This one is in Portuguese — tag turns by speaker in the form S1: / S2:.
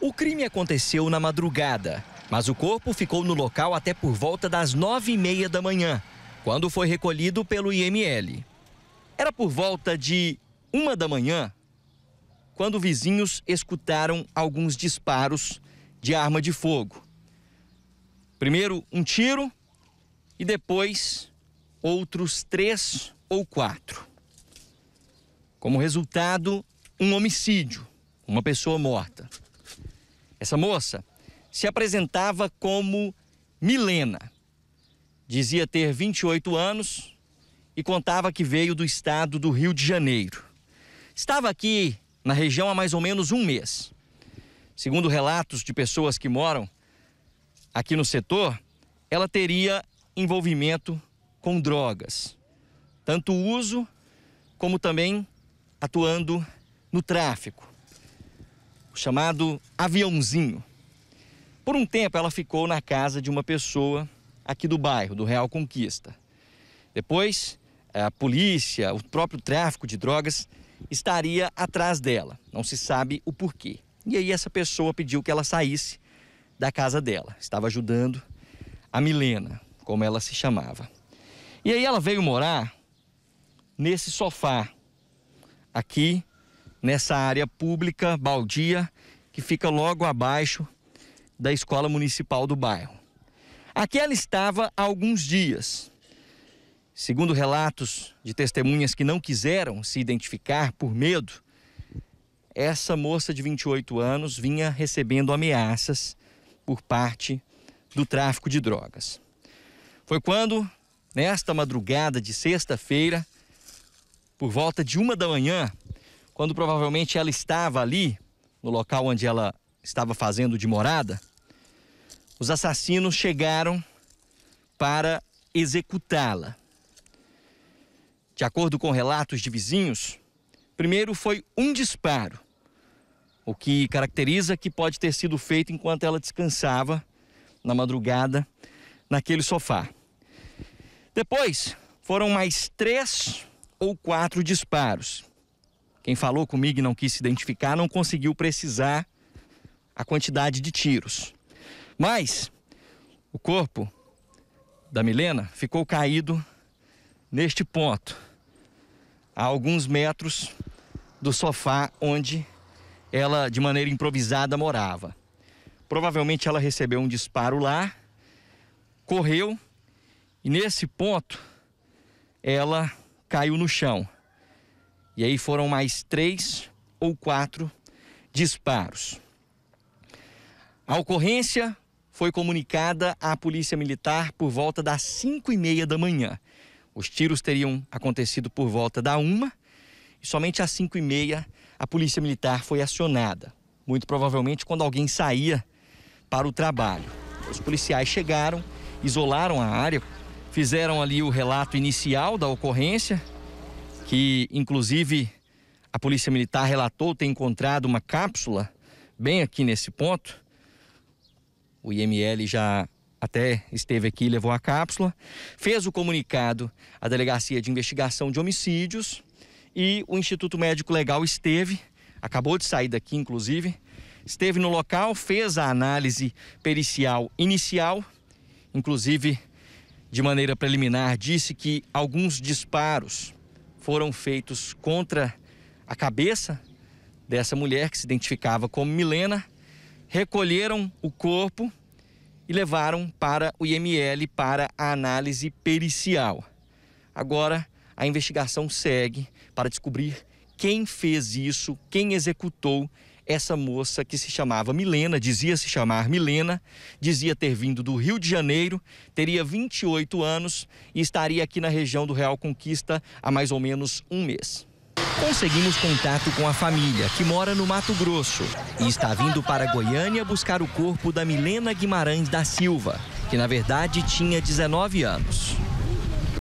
S1: O crime aconteceu na madrugada, mas o corpo ficou no local até por volta das nove e meia da manhã, quando foi recolhido pelo IML. Era por volta de uma da manhã quando vizinhos escutaram alguns disparos de arma de fogo. Primeiro um tiro e depois outros três ou quatro. Como resultado, um homicídio, uma pessoa morta. Essa moça se apresentava como Milena. Dizia ter 28 anos e contava que veio do estado do Rio de Janeiro. Estava aqui na região há mais ou menos um mês. Segundo relatos de pessoas que moram aqui no setor, ela teria envolvimento com drogas, tanto uso como também atuando no tráfico, chamado aviãozinho. Por um tempo ela ficou na casa de uma pessoa aqui do bairro, do Real Conquista. Depois, a polícia, o próprio tráfico de drogas estaria atrás dela. Não se sabe o porquê. E aí essa pessoa pediu que ela saísse da casa dela. Estava ajudando a Milena, como ela se chamava. E aí ela veio morar nesse sofá aqui nessa área pública baldia que fica logo abaixo da escola municipal do bairro. Aqui ela estava há alguns dias. Segundo relatos de testemunhas que não quiseram se identificar por medo, essa moça de 28 anos vinha recebendo ameaças por parte do tráfico de drogas. Foi quando, nesta madrugada de sexta-feira, por volta de uma da manhã, quando provavelmente ela estava ali, no local onde ela estava fazendo de morada, os assassinos chegaram para executá-la. De acordo com relatos de vizinhos, primeiro foi um disparo, o que caracteriza que pode ter sido feito enquanto ela descansava na madrugada naquele sofá. Depois foram mais três ou quatro disparos. Quem falou comigo e não quis se identificar não conseguiu precisar a quantidade de tiros. Mas o corpo da Milena ficou caído neste ponto, a alguns metros do sofá onde ela, de maneira improvisada, morava. Provavelmente ela recebeu um disparo lá, correu e nesse ponto ela caiu no chão. E aí foram mais três ou quatro disparos. A ocorrência foi comunicada à Polícia Militar por volta das cinco e meia da manhã. Os tiros teriam acontecido por volta da uma e somente às cinco e meia a Polícia Militar foi acionada. Muito provavelmente quando alguém saía para o trabalho. Os policiais chegaram, isolaram a área, fizeram ali o relato inicial da ocorrência, que inclusive a Polícia Militar relatou ter encontrado uma cápsula bem aqui nesse ponto. O IML já até esteve aqui, levou a cápsula, fez o comunicado à Delegacia de Investigação de Homicídios e o Instituto Médico Legal esteve, acabou de sair daqui, inclusive, esteve no local, fez a análise pericial inicial, inclusive de maneira preliminar, disse que alguns disparos foram feitos contra a cabeça dessa mulher que se identificava como Milena recolheram o corpo e levaram para o IML para a análise pericial. Agora, a investigação segue para descobrir quem fez isso, quem executou essa moça que se chamava Milena, dizia se chamar Milena, dizia ter vindo do Rio de Janeiro, teria 28 anos e estaria aqui na região do Real Conquista há mais ou menos um mês. Conseguimos contato com a família, que mora no Mato Grosso e está vindo para Goiânia buscar o corpo da Milena Guimarães da Silva, que na verdade tinha 19 anos.